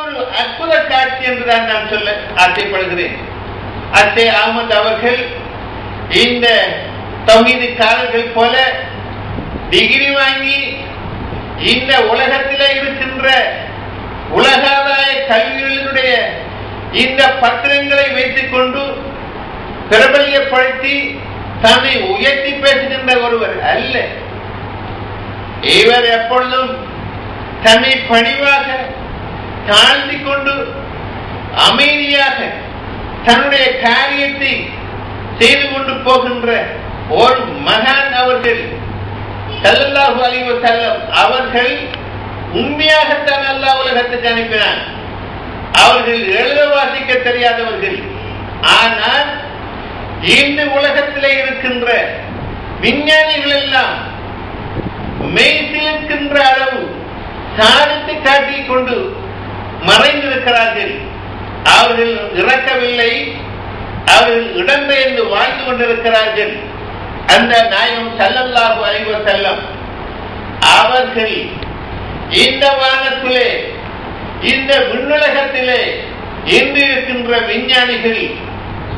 ஒரு அற்புத காட்சி என்றுதான் நான் சொல்ல ஆசைப்படுகிறேன். அத்தே அகமது அவர்கள் இந்த தௌஹீதுக்காரர்கள் போல டிகிரி வாங்கி இந்த உலகத்தில் இருக்கின்ற உலகாதாய கல்விகளினுடைய இந்த பத்திரங்களை வைத்துக் கொண்டு பிரபல்யப்படுத்தி தன்னை உயர்த்தி பேசுகின்ற ஒருவர் அல்ல. இவர் எப்பொழுதும் தன்னை பணிவாக தாழ்த்தி கொண்டு அமைதியாக தன்னுடைய காரியத்தை செய்து கொண்டு போகின்ற ஒரு மகான் அவர்கள் சல்லல்லாஹு அலைஹி வஸல்லம் அவர்கள் உண்மையாகத்தான் அல்லாஹ் உலகத்துக்கு அனுப்பினான். அவர்கள் எழுத வாசிக்க தெரியாதவர்கள். ஆனால் இன்று உலகத்திலே இருக்கின்ற விஞ்ஞானிகள் எல்லாம் மெய்சிலிருக்கின்ற அளவு சாதித்து காட்டிக் கொண்டு மறைந்திருக்கிறார்கள். அவர்கள் இறக்கவில்லை. அவர்கள் இடம்பெயர்ந்து வாழ்ந்து கொண்டிருக்கிறார்கள். அந்த நாயம் சல்லல்லாஹு அலைஹி செல்லம் அவர்கள் இந்த வானத்திலே இந்த விண்ணுலகத்திலே இன்று இருக்கின்ற விஞ்ஞானிகள்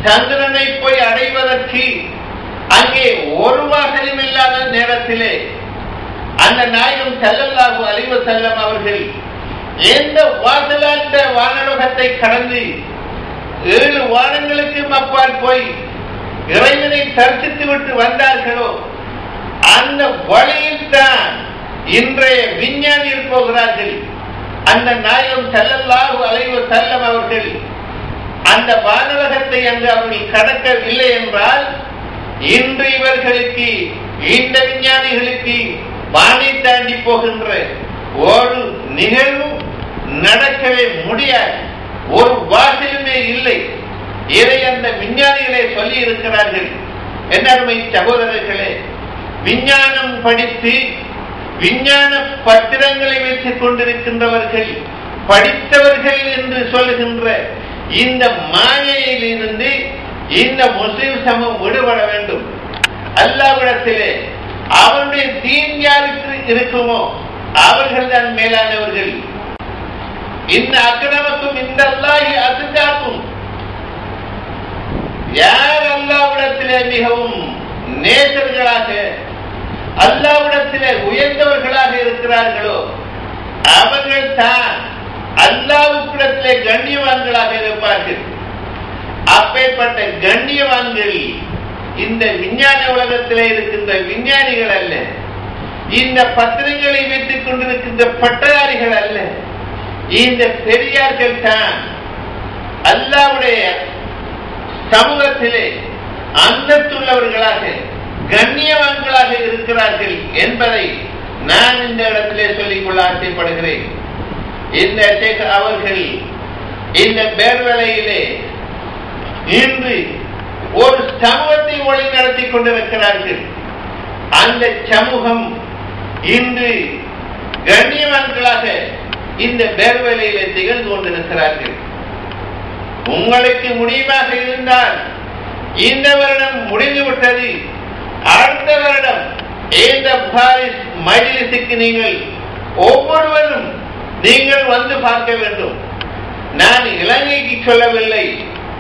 சந்திரனை போய் அடைவதற்கு அங்கே ஒரு வாசலும் இல்லாத நேரத்திலே அந்த நாயகம் செல்லல்லாஹு அலைவ செல்லம் அவர்கள் எந்த வாசலால் இந்த வானலோகத்தை கடந்து ஏழு வானங்களுக்கும் அப்பால் போய் இறைவனை தரிசித்து விட்டு வந்தார்களோ அந்த வழியில் தான் இன்றைய விஞ்ஞானியில் போகிறார்கள். அந்த நாயகம் செல்லல்லாஹு அலைவு செல்லம் அவர்கள் அந்த வானலகத்தை அங்கு அவர்கள் கடக்கவில்லை என்றால் இன்று இவர்களுக்கு இந்த விஞ்ஞானிகளுக்கு வானை தாண்டி போகின்ற ஒரு நிகழ்வும் நடக்கவே முடியாது. ஒரு வாசலுமே இல்லை. இதை அந்த விஞ்ஞானிகளே சொல்லி இருக்கிறார்கள். என்னருமை சகோதரர்களே விஞ்ஞானம் படித்து விஞ்ஞான பத்திரங்களை வைத்துக் கொண்டிருக்கின்றவர்கள் படித்தவர்கள் என்று சொல்லுகின்ற இந்த மாயையிலிருந்து இந்த முஸ்லிம் சமூகம் விடுபட வேண்டும். அல்லாவிடத்திலே அவனுடைய தீன் யாருக்கு இருக்குமோ அவர்கள் தான் மேலானவர்கள். இந்த அக்கிரமக்கும் இந்த அல்லாஹி அதுக்காக்கும் யார் அல்லாவிடத்திலே மிகவும் நேசர்களாக அல்லாவிடத்திலே உயர்ந்தவர்களாக இருக்கிறார்களோ அவர்கள் தான் அல்லாவுக்கிடத்திலே கண்ணியவான்களாக இருப்பார்கள். அப்பேற்பட்ட கண்ணியவான்கள் இந்த விஞ்ஞான உலகத்திலே இருக்கின்ற விஞ்ஞானிகள் அல்ல. இந்த பத்திரங்களை வைத்துக் கொண்டிருக்கின்ற பட்டதாரிகள் அல்ல. இந்த பெரியார்கள் தான் அல்லாவுடைய சமூகத்திலே அந்தத்துள்ளவர்களாக கண்ணியவான்களாக இருக்கிறார்கள் என்பதை நான் இந்த இடத்திலே சொல்லிக்கொள்ள ஆசைப்படுகிறேன். இந்த ஷேக் அவர்கள் இந்த பேர்வலையிலே இன்று ஒரு சமூகத்தை ஒளி நடத்தி கொண்டிருக்கிறார்கள். அந்த சமூகம் இன்று கண்ணியவான்களாக இந்த பேர்வேலையில திகழ்ந்து கொண்டிருக்கிறார்கள் உங்களுக்கு முடிவாக இருந்தால் இந்த வருடம் முடிந்துவிட்டது. அடுத்த வருடம் இந்த பாரிஸ் மஜிலிசுக்கு நீங்கள் ஒவ்வொருவரும் நீங்கள் வந்து பார்க்க வேண்டும். நான் இலங்கைக்கு சொல்லவில்லை.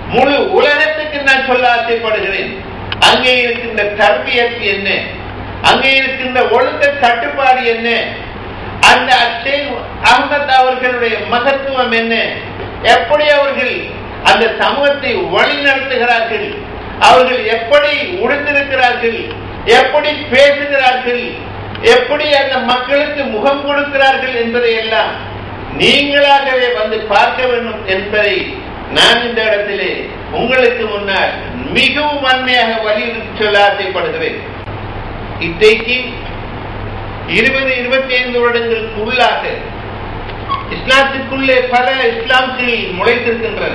முழு உலகத்துக்கு நான் சொல்ல ஆசைப்படுகிறேன். அங்கே இருக்கின்ற தர்பியத்து என்ன? அங்கே இருக்கின்ற ஒழுக்க தட்டுப்பாடு என்ன? அந்த அச்சை அகமத் அவர்களுடைய மகத்துவம் என்ன? எப்படி அவர்கள் அந்த சமூகத்தை வழி நடத்துகிறார்கள்? அவர்கள் எப்படி உடுத்திருக்கிறார்கள்? எப்படி பேசுகிறார்கள்? எப்படி அந்த மக்களுக்கு முகம் கொடுக்கிறார்கள் என்பதை எல்லாம் நீங்களாகவே வந்து பார்க்க வேண்டும் என்பதை நான் இந்த இடத்திலே உங்களுக்கு முன்னால் மிகவும் அண்மையாக வலியுறுத்தி சொல்ல ஆசைப்படுகிறேன் இன்றைக்கு இருபது இருபத்தி ஐந்து வருடங்களுக்கு உள்ளாக இஸ்லாத்துக்குள்ளே பல இஸ்லாம்கள் முளைத்திருக்கின்றன.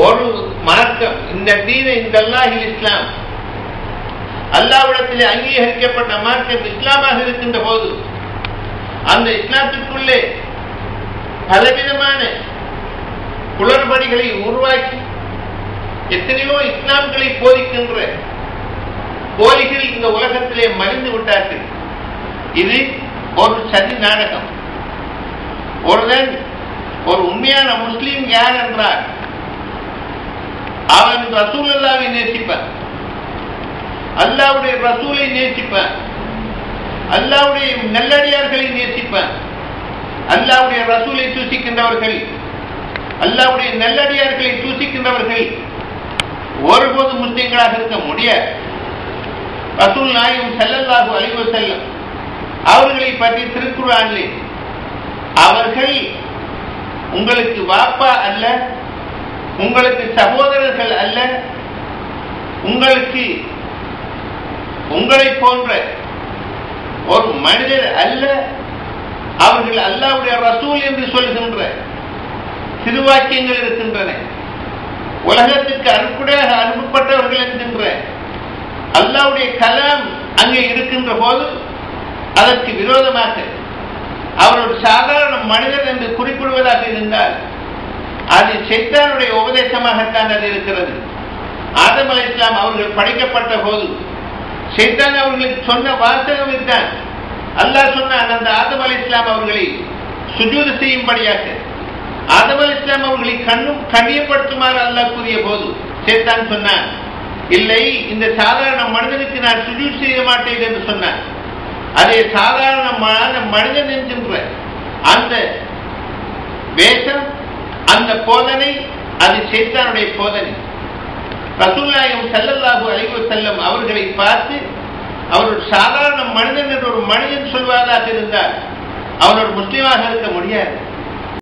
ஒரு மார்க்கம் இந்த தீன இந்த அல்லாஹில் இஸ்லாம். அல்லாவிடத்திலே அங்கீகரிக்கப்பட்ட மார்க்கம் இஸ்லாமாக இருக்கின்ற போது அந்த இஸ்லாத்துக்குள்ளே பலவிதமான குளறுபடிகளை உருவாக்கி எத்தனையோ இஸ்லாம்களை போதிக்கின்ற போலிகள் இந்த உலகத்திலே மறிந்து விட்டார்கள். இது ஒரு சதி நாடகம். ஒருவன் ஒரு உண்மையான முஸ்லீம் யார் என்றார் அவன் ரசூல் அல்லாவை நேசிப்பான். அல்லாவுடைய ரசூலை நேசிப்பான். அல்லாவுடைய நல்லடியார்களை நேசிப்பான். அல்லாவுடைய ரசூலை தூசிக்கின்றவர்கள் அல்லாவுடைய நல்லடியார்களை தூசிக்கின்றவர்கள் ஒருபோது முஸ்லீம்களாக இருக்க முடியாது. ரசூல் நாயகம் செல்லல்லாஹு அழிவு செல்லும் அவர்களை பற்றி திருக்குறானிலே அவர்கள் உங்களுக்கு வாப்பா அல்ல உங்களுக்கு சகோதரர்கள் அல்ல உங்களுக்கு உங்களை போன்ற ஒரு மனிதர் அல்ல அவர்கள் அல்லாவுடைய ரசூல் என்று சொல்கின்ற திருவாக்கியங்கள் இருக்கின்றன. உலகத்துக்கு அனுப்புடையாக அனுப்பப்பட்டவர்கள் என்கின்ற அல்லாவுடைய கலாம் அங்கே இருக்கின்ற போது அதற்கு விரோதமாக அவர் ஒரு சாதாரண மனிதர் என்று குறிப்பிடுவதாக இருந்தால் அது சைத்தானுடைய உபதேசமாகத்தான் அது இருக்கிறது. ஆதம் அலி இஸ்லாம் அவர்கள் படைக்கப்பட்ட போது சைத்தான் அவர்களுக்கு சொன்ன வாசகம் இதுதான். அல்லாஹ் சொன்னான் அந்த ஆதம் அலி இஸ்லாம் அவர்களை சுஜூது செய்யும்படியாக ஆதம் அலி இஸ்லாம் அவர்களை கண்ணும் கண்ணியப்படுத்துமாறு அல்லாஹ் கூறிய போது சேத்தான் சொன்னான் இல்லை இந்த சாதாரண மனிதனுக்கு நான் சுஜூத் செய்ய மாட்டேன் என்று சொன்னார். அதே சாதாரணமான மனிதன் என்கின்ற அந்த வேஷம் அந்த போதனை அது சேத்தானுடைய போதனை. ரசூல்லாயும் செல்லல்லாஹு அலைவு செல்லம் அவர்களை பார்த்து அவர் ஒரு சாதாரண மனிதன் என்று ஒரு மனிதன் சொல்வதாக இருந்தால் அவர் ஒரு முஸ்லீமாக இருக்க முடியாது.